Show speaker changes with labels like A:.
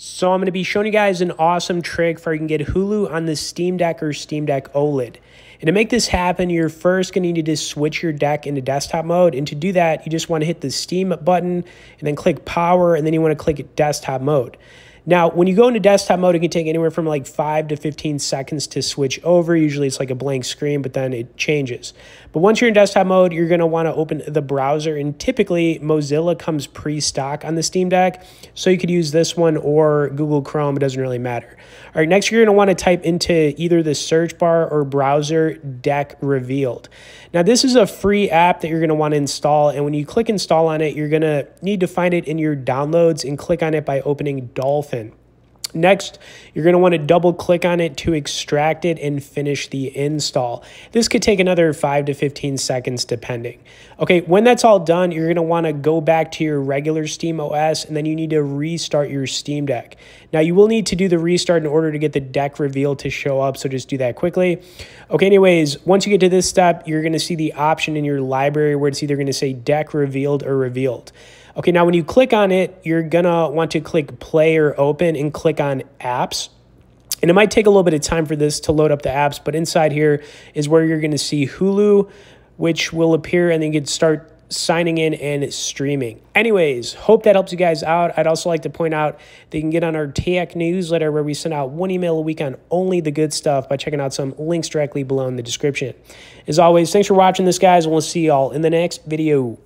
A: So I'm going to be showing you guys an awesome trick for you can get Hulu on the Steam Deck or Steam Deck OLED. And to make this happen, you're first going to need to switch your deck into desktop mode. And to do that, you just want to hit the Steam button and then click power, and then you want to click desktop mode. Now, when you go into desktop mode, it can take anywhere from like 5 to 15 seconds to switch over. Usually it's like a blank screen, but then it changes. But once you're in desktop mode, you're going to want to open the browser. And typically, Mozilla comes pre-stock on the Steam Deck. So you could use this one or Google Chrome. It doesn't really matter. All right, next you're going to want to type into either the search bar or browser deck revealed. Now, this is a free app that you're going to want to install. And when you click install on it, you're going to need to find it in your downloads and click on it by opening Dolphin. Next, you're going to want to double click on it to extract it and finish the install. This could take another 5 to 15 seconds depending. Okay, when that's all done, you're going to want to go back to your regular Steam OS and then you need to restart your Steam Deck. Now, you will need to do the restart in order to get the deck reveal to show up, so just do that quickly. Okay, anyways, once you get to this step, you're going to see the option in your library where it's either going to say deck revealed or revealed. Okay, now when you click on it, you're gonna want to click play or open and click on apps. And it might take a little bit of time for this to load up the apps, but inside here is where you're gonna see Hulu, which will appear and then you can start signing in and streaming. Anyways, hope that helps you guys out. I'd also like to point out that you can get on our tech newsletter where we send out one email a week on only the good stuff by checking out some links directly below in the description. As always, thanks for watching this, guys, and we'll see y'all in the next video.